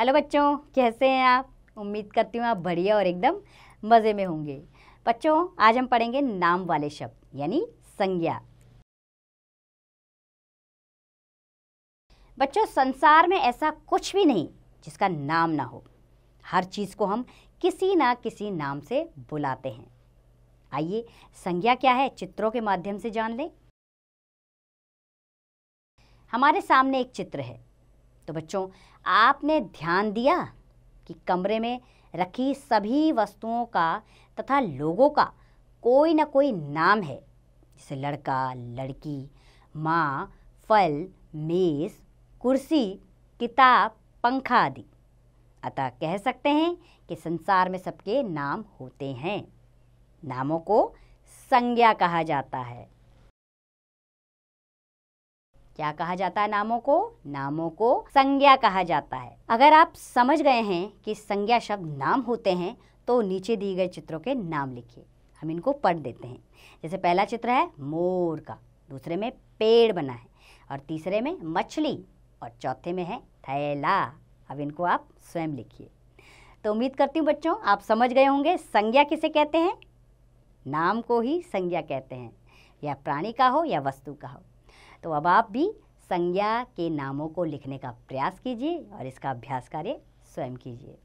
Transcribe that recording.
Hello बच्चों, कैसे हैं आप? उम्मीद करती हूँ आप बढ़िया और एकदम मज़े में होंगे। बच्चों, आज हम पढ़ेंगे नाम वाले शब्द, यानी संज्ञा। बच्चों, संसार में ऐसा कुछ भी नहीं जिसका नाम ना हो। हर चीज़ को हम किसी ना किसी नाम से बुलाते हैं। आइए, संज्ञा क्या है, चित्रों के माध्यम से जान लें। हमारे सामने एक चित्र है। तो बच्चों, आपने ध्यान दिया कि कमरे में रखी सभी वस्तुओं का तथा लोगों का कोई ना कोई नाम है, जैसे लड़का, लड़की, माँ, फल, मेज़, कुर्सी, किताब, पंखा आदि। अतः कह सकते हैं कि संसार में सबके नाम होते हैं। नामों को संज्ञा कहा जाता है। क्या कहा जाता है नामों को? नामों को संज्ञा कहा जाता है। अगर आप समझ गए हैं कि संज्ञा शब्द नाम होते हैं तो नीचे दिए गए चित्रों के नाम लिखिए। हम इनको पढ़ देते हैं। जैसे पहला चित्र है, मोर का। दूसरे में पेड़ बना है। और तीसरे में मछली। और चौथे में है, थैला। अब इनको आप स्वयं लिखिए। तो उम्मीद करती हूँ बच्चों, आप समझ गए होंगे, संज्ञा किसे कहते हैं? नाम को ही संज्ञा कहते हैं। या प्राणी का हो या वस्तु का हो। तो अब आप भी संज्ञा के नामों को लिखने का प्रयास कीजिए और इसका अभ्यास कार्य स्वयं कीजिए।